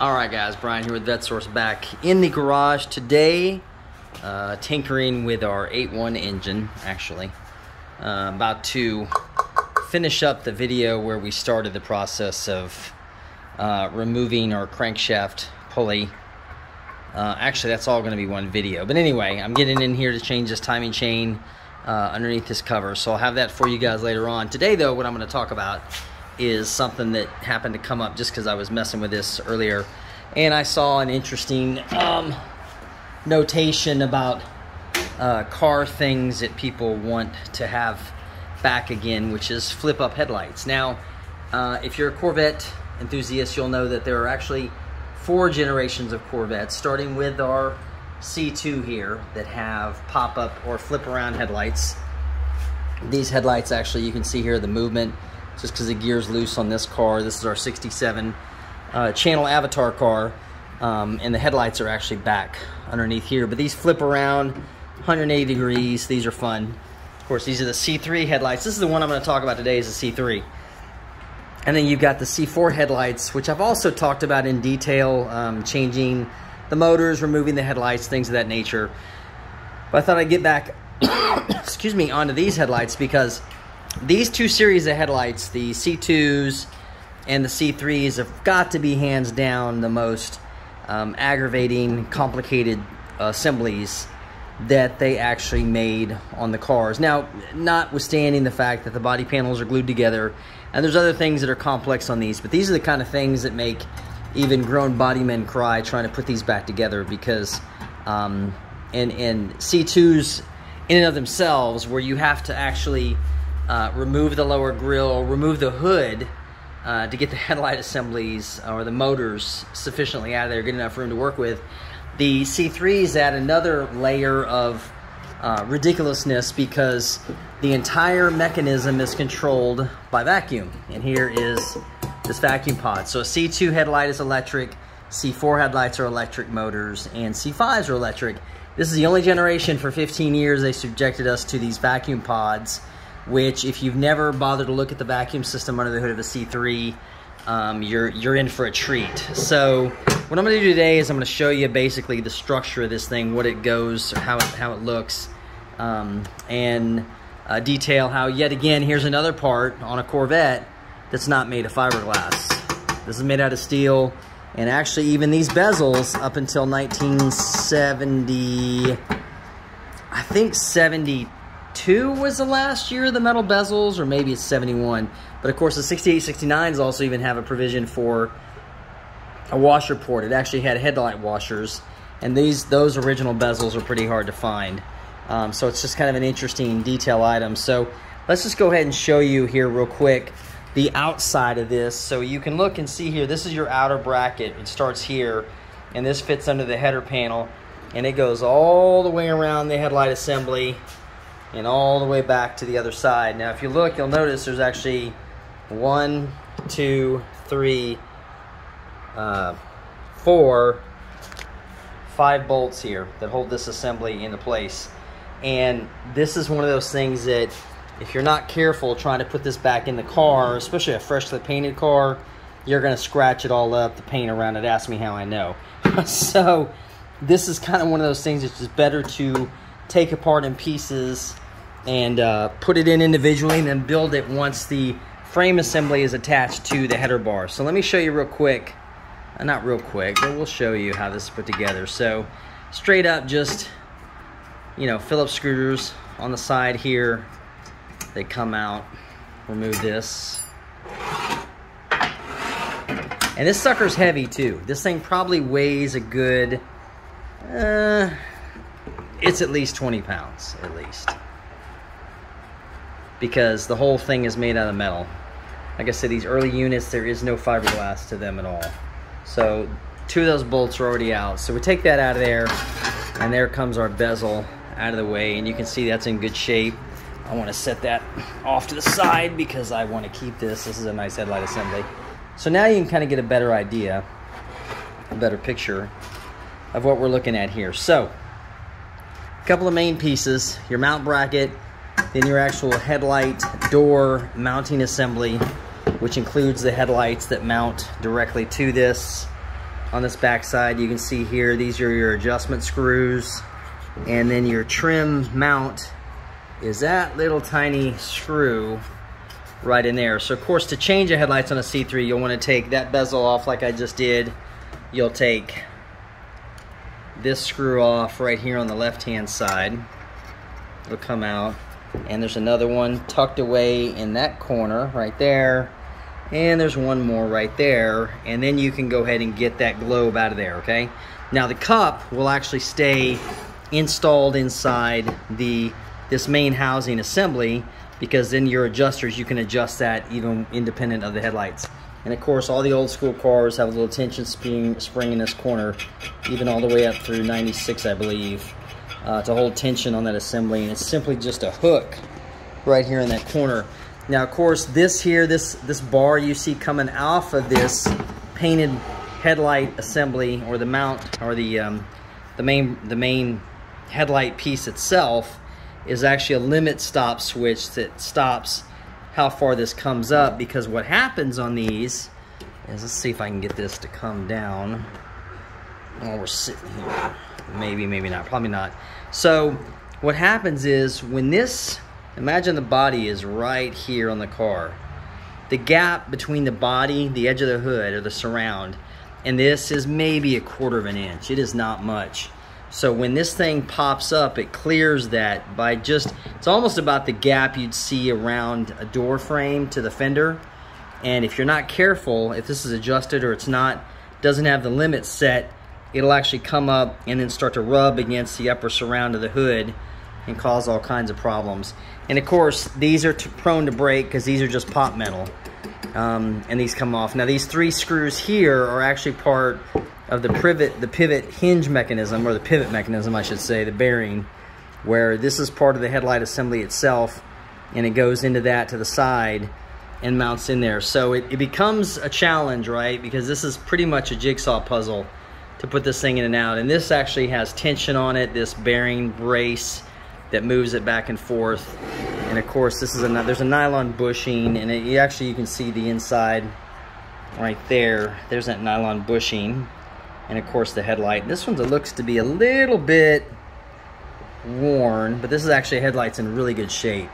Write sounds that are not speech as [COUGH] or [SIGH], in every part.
All right, guys, Brian here with VetteSource back in the garage today, uh, tinkering with our 8.1 engine, actually. Uh, about to finish up the video where we started the process of uh, removing our crankshaft pulley. Uh, actually, that's all going to be one video. But anyway, I'm getting in here to change this timing chain uh, underneath this cover, so I'll have that for you guys later on. Today, though, what I'm going to talk about is something that happened to come up just because I was messing with this earlier. And I saw an interesting um, notation about uh, car things that people want to have back again, which is flip up headlights. Now, uh, if you're a Corvette enthusiast, you'll know that there are actually four generations of Corvettes, starting with our C2 here that have pop up or flip around headlights. These headlights actually, you can see here the movement just because the gear's loose on this car. This is our 67 uh, channel avatar car. Um, and the headlights are actually back underneath here. But these flip around 180 degrees. These are fun. Of course, these are the C3 headlights. This is the one I'm going to talk about today is the C3. And then you've got the C4 headlights, which I've also talked about in detail, um, changing the motors, removing the headlights, things of that nature. But I thought I'd get back, [COUGHS] excuse me, onto these headlights because these two series of headlights, the C2s and the C3s, have got to be hands down the most um, aggravating, complicated assemblies that they actually made on the cars. Now, notwithstanding the fact that the body panels are glued together, and there's other things that are complex on these, but these are the kind of things that make even grown body men cry trying to put these back together because um, and, and C2s in and of themselves where you have to actually uh, remove the lower grille, remove the hood uh, to get the [LAUGHS] headlight assemblies or the motors sufficiently out of there, good enough room to work with. The C3s add another layer of uh, ridiculousness because the entire mechanism is controlled by vacuum. And here is this vacuum pod. So a C2 headlight is electric, C4 headlights are electric motors, and C5s are electric. This is the only generation for 15 years they subjected us to these vacuum pods which if you've never bothered to look at the vacuum system under the hood of a C3, um, you're, you're in for a treat. So what I'm gonna do today is I'm gonna show you basically the structure of this thing, what it goes, how it, how it looks, um, and uh, detail how, yet again, here's another part on a Corvette that's not made of fiberglass. This is made out of steel, and actually even these bezels up until 1970, I think 72, 72 was the last year of the metal bezels, or maybe it's 71. But of course, the 68, 69s also even have a provision for a washer port. It actually had headlight washers, and these those original bezels are pretty hard to find. Um, so it's just kind of an interesting detail item. So let's just go ahead and show you here real quick the outside of this. So you can look and see here, this is your outer bracket. It starts here, and this fits under the header panel, and it goes all the way around the headlight assembly and all the way back to the other side. Now, if you look, you'll notice there's actually one, two, three, uh, four, five bolts here that hold this assembly into place. And this is one of those things that if you're not careful trying to put this back in the car, especially a freshly painted car, you're to scratch it all up, the paint around it. Ask me how I know. [LAUGHS] so this is kind of one of those things that's just better to take apart in pieces and uh, put it in individually and then build it once the frame assembly is attached to the header bar. So let me show you real quick, uh, not real quick, but we'll show you how this is put together. So straight up just, you know, Phillips screws on the side here. They come out, remove this. And this sucker's heavy too. This thing probably weighs a good, uh, it's at least 20 pounds, at least because the whole thing is made out of metal. Like I said, these early units, there is no fiberglass to them at all. So two of those bolts are already out. So we take that out of there, and there comes our bezel out of the way, and you can see that's in good shape. I want to set that off to the side because I want to keep this. This is a nice headlight assembly. So now you can kind of get a better idea, a better picture of what we're looking at here. So, a couple of main pieces, your mount bracket, then your actual headlight door mounting assembly, which includes the headlights that mount directly to this. on this back side. You can see here, these are your adjustment screws. And then your trim mount is that little tiny screw right in there. So of course, to change the headlights on a C3, you'll wanna take that bezel off like I just did. You'll take this screw off right here on the left-hand side. It'll come out. And there's another one tucked away in that corner right there. And there's one more right there. And then you can go ahead and get that globe out of there, okay? Now the cup will actually stay installed inside the this main housing assembly because then your adjusters, you can adjust that even independent of the headlights. And of course, all the old school cars have a little tension spring, spring in this corner, even all the way up through 96, I believe, uh, to hold tension on that assembly. And it's simply just a hook right here in that corner. Now, of course, this here, this, this bar you see coming off of this painted headlight assembly or the mount or the, um, the, main, the main headlight piece itself is actually a limit stop switch that stops how far this comes up because what happens on these is, let's see if I can get this to come down while we're sitting here. Maybe, maybe not, probably not. So what happens is when this, imagine the body is right here on the car. The gap between the body, the edge of the hood or the surround, and this is maybe a quarter of an inch. It is not much. So when this thing pops up, it clears that by just, it's almost about the gap you'd see around a door frame to the fender. And if you're not careful, if this is adjusted or it's not, doesn't have the limit set, it'll actually come up and then start to rub against the upper surround of the hood and cause all kinds of problems. And of course, these are prone to break because these are just pot metal. Um, and these come off. Now these three screws here are actually part of the pivot, the pivot hinge mechanism, or the pivot mechanism, I should say, the bearing, where this is part of the headlight assembly itself, and it goes into that to the side and mounts in there. So it, it becomes a challenge, right? Because this is pretty much a jigsaw puzzle to put this thing in and out. And this actually has tension on it, this bearing brace that moves it back and forth. And of course, this is a, there's a nylon bushing, and it, actually you can see the inside right there. There's that nylon bushing and of course the headlight. This one looks to be a little bit worn, but this is actually headlight's in really good shape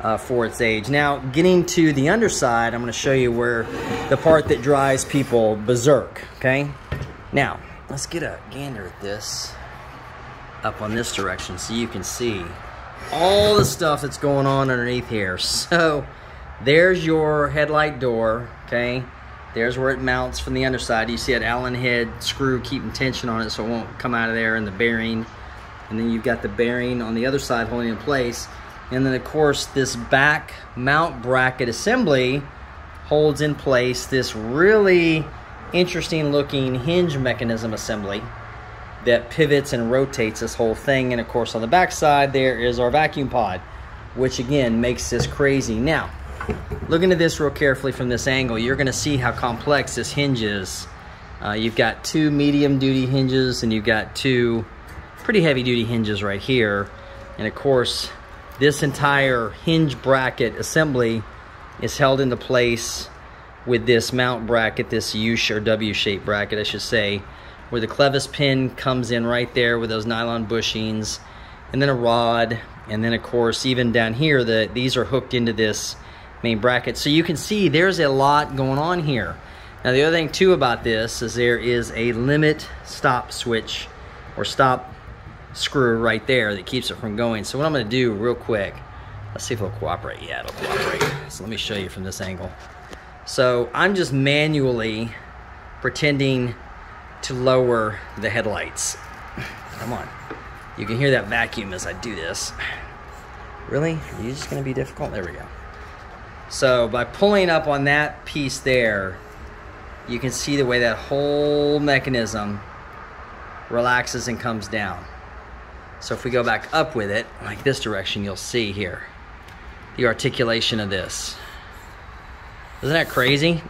uh, for its age. Now, getting to the underside, I'm going to show you where the part that drives people berserk, okay? Now, let's get a gander at this up on this direction so you can see all the stuff that's going on underneath here. [LAUGHS] So, there's your headlight door, okay? There's where it mounts from the underside. You see that Allen head screw keeping tension on it so it won't come out of there and the bearing. And then you've got the bearing on the other side holding in place. And then of course this back mount bracket assembly holds in place this really interesting looking hinge mechanism assembly that pivots and rotates this whole thing. And of course on the back side there is our vacuum pod, which again makes this crazy. Now, Looking at this real carefully from this angle, you're gonna see how complex this hinge is. Uh, you've got two medium duty hinges and you've got two pretty heavy duty hinges right here. And of course, this entire hinge bracket assembly is held into place with this mount bracket, this U or W shaped bracket, I should say, where the clevis pin comes in right there with those nylon bushings, and then a rod, and then of course, even down here, the, these are hooked into this main bracket. So you can see there's a lot going on here. Now the other thing too about this is there is a limit stop switch or stop screw right there that keeps it from going. So what I'm gonna do real quick, let's see if it'll cooperate. Yeah, it'll cooperate. So let me show you from this angle. So I'm just manually pretending to lower the headlights. Come on. You can hear that vacuum as I do this. Really? Are you just gonna be difficult? There we go. So by pulling up on that piece there, you can see the way that whole mechanism relaxes and comes down. So if we go back up with it, like this direction, you'll see here, the articulation of this. Isn't that crazy?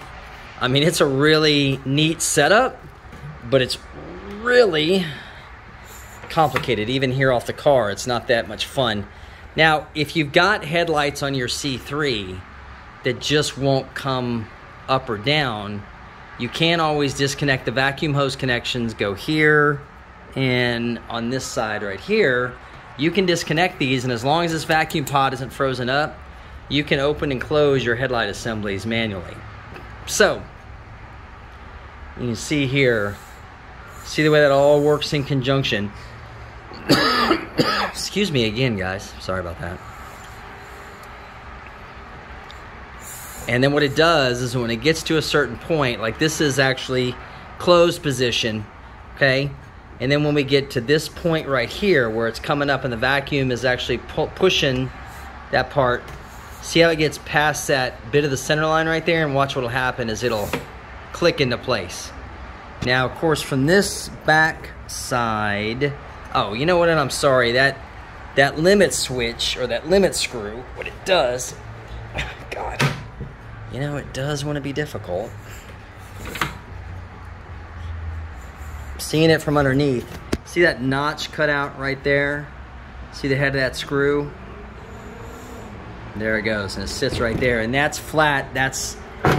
[LAUGHS] I mean, it's a really neat setup, but it's really complicated. Even here off the car, it's not that much fun. Now, if you've got headlights on your C3 that just won't come up or down, You can always disconnect the vacuum hose connections, go here, and on this side right here, you can disconnect these, and as long as this vacuum pod isn't frozen up, you can open and close your headlight assemblies manually. So, you can see here, see the way that all works in conjunction. [COUGHS] Excuse me again, guys. Sorry about that. And then what it does is when it gets to a certain point, like this is actually closed position, okay? And then when we get to this point right here where it's coming up and the vacuum is actually pu pushing that part, see how it gets past that bit of the center line right there? And watch what'll happen is it'll click into place. Now, of course, from this back side, oh, you know what, and I'm sorry, that, that limit switch or that limit screw, what it does, [LAUGHS] God, you know, it does want to be difficult. Seeing it from underneath. See that notch cut out right there? See the head of that screw? There it goes, and it sits right there. And that's flat, that's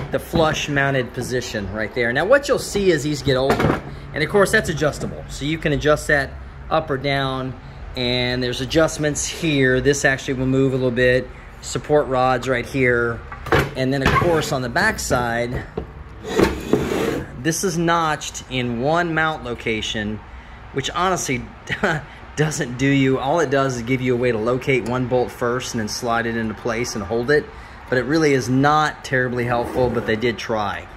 the flush mounted position right there. Now what you'll see as these get older, and of course that's adjustable. So you can adjust that up or down, and there's adjustments here. This actually will move a little bit. Support rods right here. And then of course on the back side, this is notched in one mount location, which honestly [LAUGHS] doesn't do you. All it does is give you a way to locate one bolt first and then slide it into place and hold it. But it really is not terribly helpful, but they did try.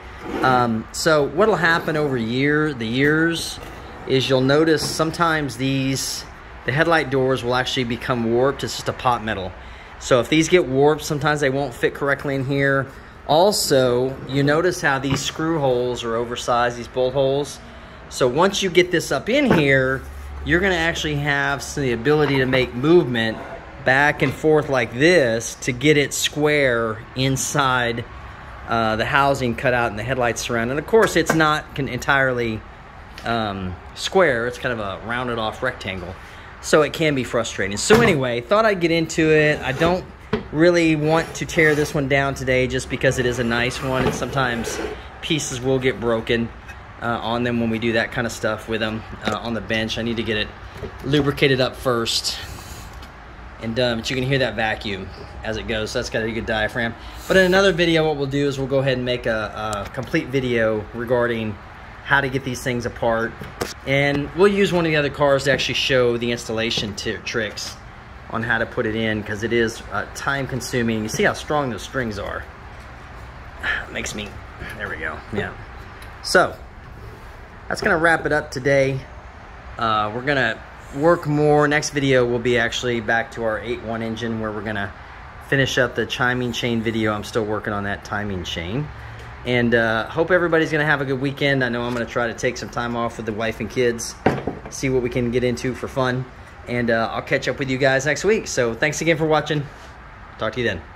Um, so what'll happen over year, the years is you'll notice sometimes these, the headlight doors will actually become warped. It's just a pot metal. So if these get warped, sometimes they won't fit correctly in here. Also, you notice how these screw holes are oversized, these bolt holes. So once you get this up in here, you're gonna actually have the ability to make movement back and forth like this to get it square inside uh, the housing cut out and the headlights surround. And of course, it's not entirely um, square. It's kind of a rounded off rectangle so it can be frustrating. So anyway, thought I'd get into it. I don't really want to tear this one down today just because it is a nice one and sometimes pieces will get broken uh, on them when we do that kind of stuff with them uh, on the bench. I need to get it lubricated up first and done, but you can hear that vacuum as it goes, so that's got a good diaphragm. But in another video, what we'll do is we'll go ahead and make a, a complete video regarding how to get these things apart. And we'll use one of the other cars to actually show the installation tricks on how to put it in because it is uh, time consuming. You see how strong those strings are. [SIGHS] Makes me, there we go, yeah. So, that's gonna wrap it up today. Uh, we're gonna work more. Next video will be actually back to our 8.1 engine where we're gonna finish up the timing chain video. I'm still working on that timing chain. And uh, hope everybody's to have a good weekend. I know I'm to try to take some time off with the wife and kids, see what we can get into for fun. And uh, I'll catch up with you guys next week. So thanks again for watching. Talk to you then.